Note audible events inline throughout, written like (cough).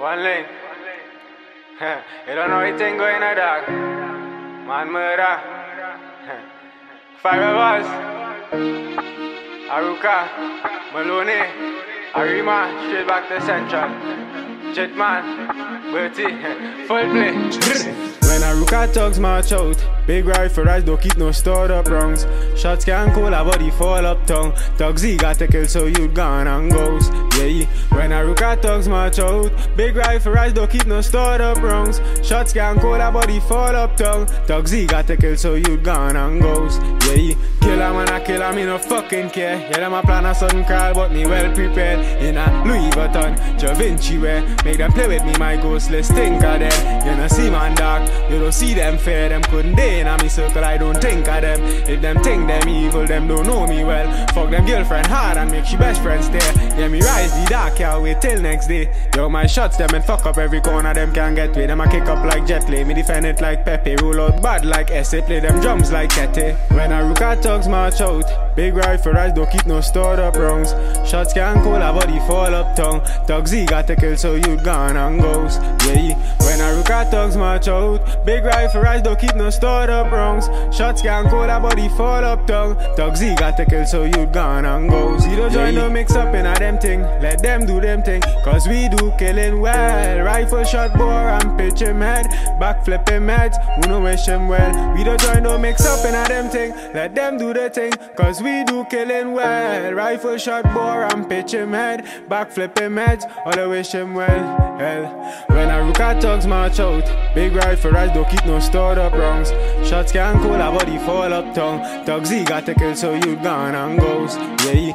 One link. you don't know anything going on, dog. Man murder. Five of us. Arouca. Maloney. Arima. Straight back to Central. Jetman. Bertie. Full play. When Aruka talks march out, big rifle rise don't keep no stored up wrongs. Shots can cool, a body fall up tongue. Tugsy got to kill so you gone and goes. Yeah, when Aruka talks march out, big rifle rise don't keep no stored up wrongs. Shots can cool, a body fall up tongue. Tugsy got to kill so you gone and goes. Yeah, kill a man, I kill a me no fucking care. Yeah, them a plan a sudden call, but me well prepared. In a Louis Vuitton, Da Vinci wear. Make them play with me, my ghostless of there. You know see man dark. You don't see them fair, them couldn't day in a me circle, I don't think of them. If them think them evil, them don't know me well. Fuck them girlfriend hard and make she best friends there. Yeah, me rise the dark, yeah, wait till next day. Yo, my shots, them and fuck up every corner, them can't get way. Them I kick up like Jet Li, me defend it like Pepe. Roll out bad like Esse, play them drums like Tete. When I rook at thugs march out, big rifle rise, don't keep no stored up wrongs. Shots can cool, a body fall up tongue. Thugs, he got to kill, so you gone and goes. Yeah, when I rook at thugs march out, Big rifle rise, don't keep no stored up wrongs. Shots can cool, a body fall up tongue. Tugsy got to kill, so you gone and go. The join, no mix up in a them thing. Let them do them thing, cause we do killing well. Rifle shot bore and pitch him head. Back flipping meds, who no wish him well. We don't join, no mix up in a them thing. Let them do the thing, cause we do killing well. Rifle shot bore and pitch him head. Back flipping meds, all I wish him well. Hell, when I look at thugs march out, big rifle rise don't keep no stored up wrongs. Shots can cool, a body fall up tongue. Thugs he got to kill so you gone and goes. Yeah,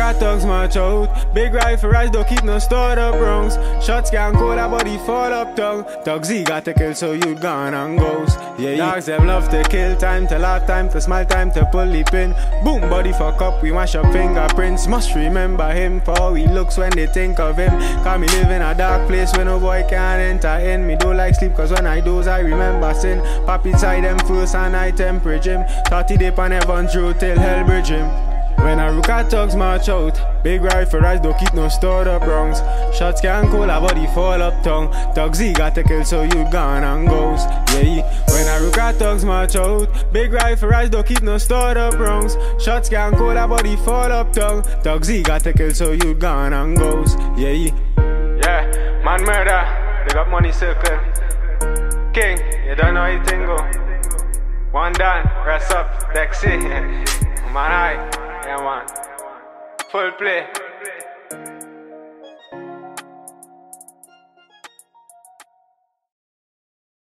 I look at thugs march out, big rifle rise don't keep no stored up wrongs. Shots can cool, a body fall up tongue. Thugs he got to kill so you gone and goes. Yeah, dogs them love to kill, time to laugh, time to smile, time to pull the pin. Boom, body fuck up, we mash up fingerprints. Must remember him for how he looks when they think of him. Cause me live in a dark place where no boy can enter in. Me don't like sleep cause when I doze I remember sin. Pop inside them first and I temper gym. 30 day pan Evans Road till hell bridge him. When I look at thugs march out, big rifle rise don't keep no stored up wrongs. Shots can not cool, a body fall up tongue. Thugs he got to kill so you gone and goes. Yeah, when I look at thugs march out, big rifle rise don't keep no stored up wrongs. Shots can not cool, a body fall up tongue. Thugs he got to kill so you gone and goes. Yeah, yeah, man murder, they got money circle. King, you don't know anything go. One done, rest up, Lexi. (laughs) man, I, yeah man. Full play.